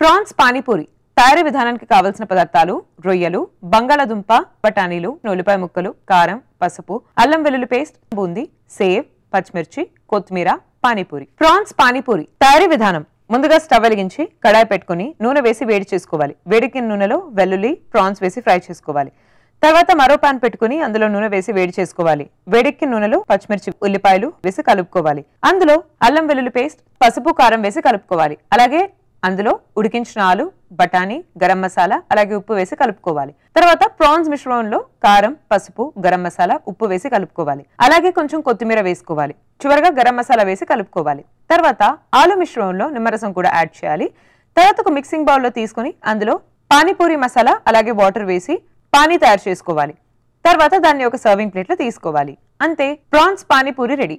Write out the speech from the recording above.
Prawns panipuri తయారీ విధానానికి కావలసిన పదార్థాలు రొయ్యలు బంగాళాదుంప బఠానీలు ఉల్లిపాయ ముక్కలు కారం పసుపు అల్లం వెల్లుల్లి పేస్ట్ బూందీ సేవ్ పచ్చిమిర్చి కొత్తిమీర పానీపూరి. ప్రాన్స్ పానీపూరి తయారీ విధానం ముందుగా స్టవ్ వెలిగించి కడాయి పెట్టుకుని నూనె వేసి వేడి చేసుకోవాలి. వేడికిన నూనెలో వెల్లుల్లి ప్రాన్స్ వేసి ఫ్రై చేసుకోవాలి. తర్వాత మరో పాన్ పెట్టుకుని అందులో నూనె వేసి వేడి చేసుకోవాలి. వేడెక్కిన నూనెలో పచ్చిమిర్చి ఉల్లిపాయలు వేసి కలుపుకోవాలి. అందులో అల్లం వెల్లుల్లి పేస్ట్ పసుపు కారం వేసి కలుపుకోవాలి. అలాగే అందులో ఉడికించిన ఆలు బఠానీ గరం మసాలా అలాగే ఉప్పు వేసి కలుపుకోవాలి. తర్వాత ప్రాన్స్ మిశ్రమంలో కారం పసుపు గరం మసాలా ఉప్పు వేసి కలుపుకోవాలి. అలాగే కొంచెం కొత్తిమీర వేసుకోవాలి. చివరగా గరం మసాలా వేసి కలుపుకోవాలి. తర్వాత ఆలు మిశ్రమంలో నిమ్మరసం కూడా యాడ్ చేయాలి. తర్వాత ఒక మిక్సింగ్ బౌల్లో తీసుకొని అందులో పానీపూరి మసాలా అలాగే వాటర్ వేసి పానీ తయారు చేసుకోవాలి. తర్వాత దాన్ని ఒక సర్వింగ్ ప్లేట్లో తీసుకోవాలి. అంతే ప్రాన్స్ పానీపూరి రెడీ.